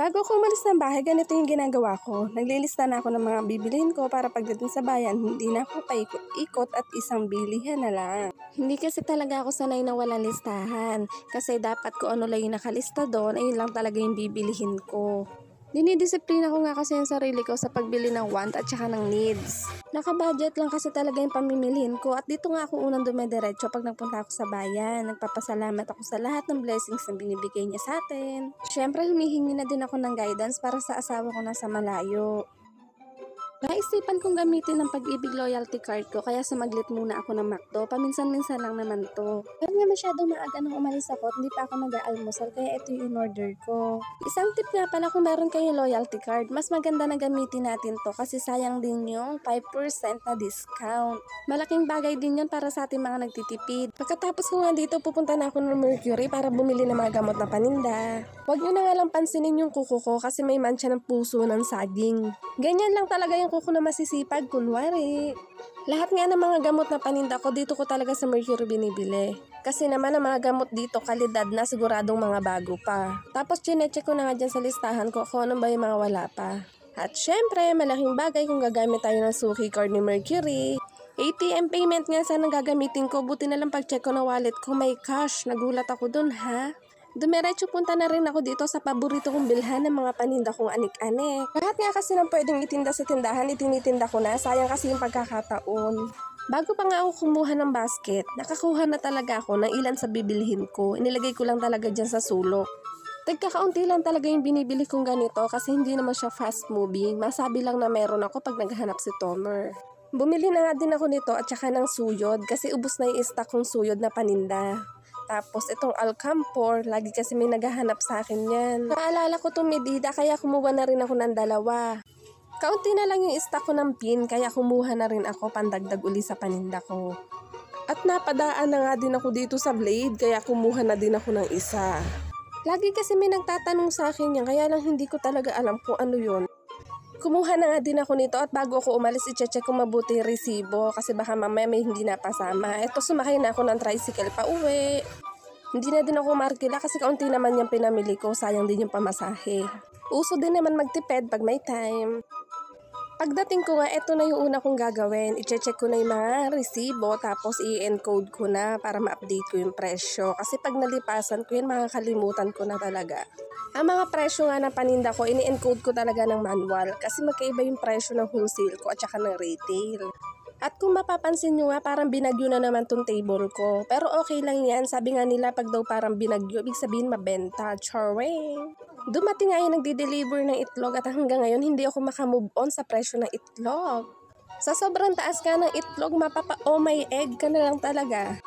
Bago ko umalis ng bahay, ganito yung ginagawa ko. Naglilista na ako ng mga bibilihin ko para pagdating sa bayan, hindi na ako paikot-ikot at isang bilihan na lang. Hindi kasi talaga ako sanay na walang listahan. Kasi dapat ko ano lang yung nakalista doon, ayun lang talaga yung bibilihin ko. Dinidisiplina ko nga kasi yung sarili ko sa pagbili ng want at saka ng needs. Naka-budget lang kasi talaga yung pamimilihin ko at dito nga ako unang dumediretso pag nagpunta ako sa bayan. Nagpapasalamat ako sa lahat ng blessings na binibigay niya sa atin. Siyempre humihingi na din ako ng guidance para sa asawa ko na sa malayo. Naisipan kong gamitin ng pag-ibig loyalty card ko kaya sumaglit muna ako ng McDo. Paminsan-minsan lang naman to. Pero nga masyadong maaga nang umalis ako hindi pa ako nag-aalmusal kaya ito yung in-order ko. Isang tip nga pala kung meron kayong loyalty card, mas maganda na gamitin natin to kasi sayang din yung 5% na discount. Malaking bagay din yun para sa ating mga nagtitipid. Pagkatapos ko nga dito, pupunta na ako ng Mercury para bumili ng mga gamot na paninda. Huwag nyo na nga lang pansinin yung kuko ko kasi may mancha ng puso ng saging. Ganyan lang talaga yung kuko na masisipag, kunwari. Lahat nga ng mga gamot na paninda ko, dito ko talaga sa Mercury binibili. Kasi naman ang mga gamot dito, kalidad na siguradong mga bago pa. Tapos chinecheck ko na nga dyan sa listahan ko kung ano ba yung mga wala pa. At syempre, malaking bagay kung gagamit tayo ng suki card ni Mercury. ATM payment nga sana gagamitin ko, buti na lang pag-check ko na wallet ko may cash. Nagulat ako dun ha. Dumiretso punta na rin ako dito sa paborito kong bilhan ng mga paninda kong anik-anik. Lahat nga kasi nang pwedeng itinda sa tindahan, itinitinda ko na. Sayang kasi yung pagkakataon. Bago pa nga ako kumuha ng basket, nakakuha na talaga ako ng ilan sa bibilhin ko. Inilagay ko lang talaga dyan sa sulok. Tagkakaunti lang talaga yung binibili kong ganito kasi hindi naman siya fast moving. Masabi lang na meron ako pag naghahanap si Tomer. Bumili na nga din ako nito at saka ng suyod kasi ubos na yung stock kong suyod na paninda. Tapos itong Alcampor, lagi kasi may naghahanap sa akin yan. Naalala ko itong medida kaya kumuha na rin ako ng dalawa. Kaunti na lang yung stock ko ng pin kaya kumuha na rin ako pandagdag uli sa paninda ko. At napadaan na nga din ako dito sa Blade kaya kumuha na din ako ng isa. Lagi kasi may nagtatanong sa akin yan kaya lang hindi ko talaga alam kung ano yon. Kumuha na nga din ako nito at bago ako umalis, i-check ko mabuti yung resibo kasi baka mamaya may hindi napasama. Eto, sumakay na ako ng tricycle pa uwi. Hindi na din ako markila kasi kaunti naman yung pinamili ko, sayang din yung pamasahe. Uso din naman magtipid pag may time. Pagdating ko nga, eto na yung una kong gagawin. I-check ko na yung mga resibo tapos i-encode ko na para ma-update ko yung presyo. Kasi pag nalipasan ko yan, makakalimutan ko na talaga. Ang mga presyo nga ng paninda ko, ini-encode ko talaga ng manual kasi magkaiba yung presyo ng wholesale ko at saka ng retail. At kung mapapansin nyo nga, parang binagyo na naman tong table ko. Pero okay lang yan. Sabi nga nila, pag daw parang binagyo, ibig sabihin mabenta. Charing! Dumating nga yung nagde-deliver ng itlog at hanggang ngayon hindi ako makamove on sa presyo ng itlog. Sa sobrang taas ka ng itlog, mapapa oh my egg ka na lang talaga.